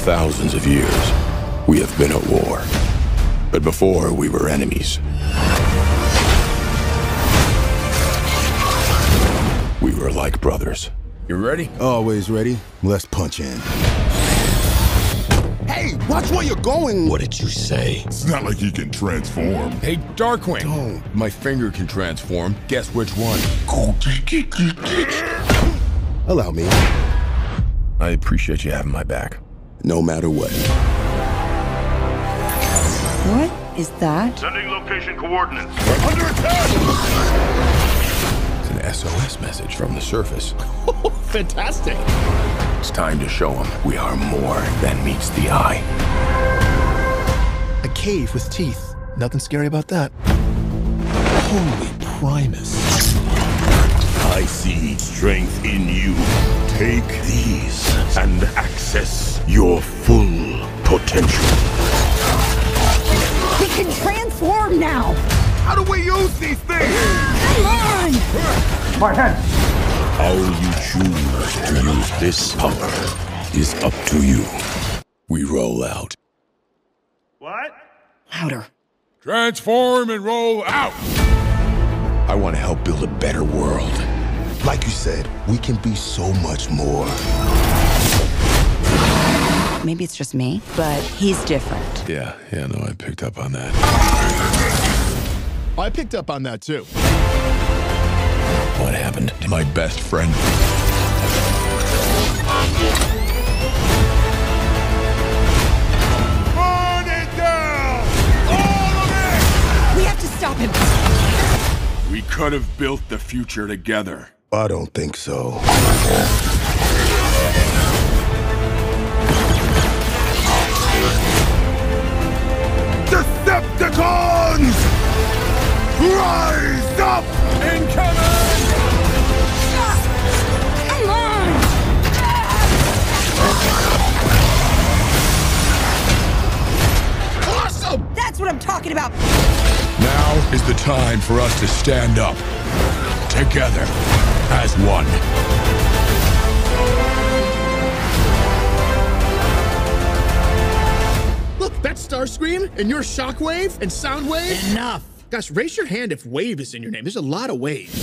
thousands of years, we have been at war. But before, we were enemies. We were like brothers. You ready? Always ready. Let's punch in. Hey, watch where you're going. What did you say? It's not like he can transform. Hey, Darkwing. Don't. My finger can transform. Guess which one? Allow me. I appreciate you having my back. No matter what. What is that? Sending location coordinates. Under attack! It's an SOS message from the surface. Fantastic. It's time to show them we are more than meets the eye. A cave with teeth. Nothing scary about that. Holy Primus. I see strength in you. Take these and access your full potential. We can transform now! How do we use these things? Come on! How you choose to use this power is up to you. We roll out. What? Louder. Transform and roll out. I want to help build a better world. Like you said, we can be so much more. Maybe it's just me, but he's different. Yeah, yeah, no, I picked up on that. I picked up on that too. What happened to my best friend? Burn it down! All of it! We have to stop him! We could have built the future together. I don't think so. Decepticons! Rise up! Incoming! Come on! Awesome! That's what I'm talking about! Now is the time for us to stand up. Together. As one. Look, that's Starscream, and you're Shockwave and Soundwave. Enough. Gosh, raise your hand if Wave is in your name. There's a lot of waves.